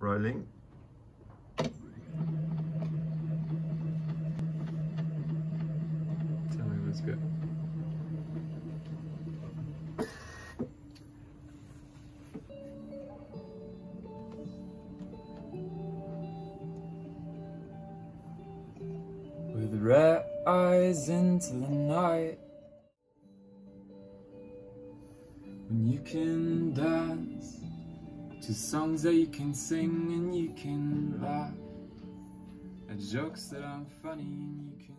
Rolling. Tell me what's good. With red eyes into the night When you can dance to songs that you can sing and you can laugh at jokes that aren't funny and you can